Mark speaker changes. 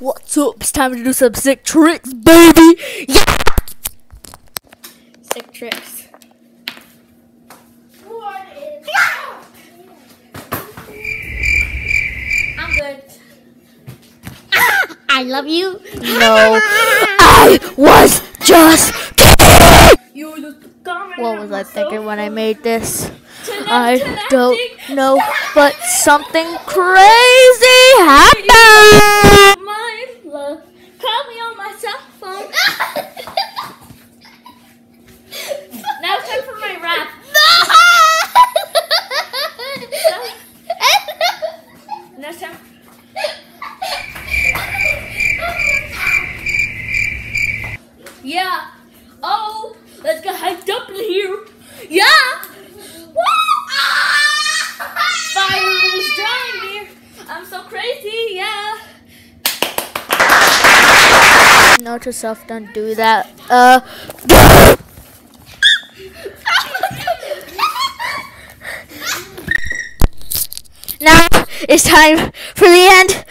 Speaker 1: What's up? It's time to do some sick tricks, baby! Yeah! Sick tricks. I'm good.
Speaker 2: I love you.
Speaker 1: No, I was just kidding! What was I thinking when I made this? I don't know, but something crazy happened!
Speaker 2: My love, call me on my cell phone. now it's time for my rap. It's. Yeah. Oh, let's get hyped up in here. Yeah. Woo! Fire is drying here. I'm so crazy. Yeah.
Speaker 1: Note to self, don't do that. Uh, now it's time for the end.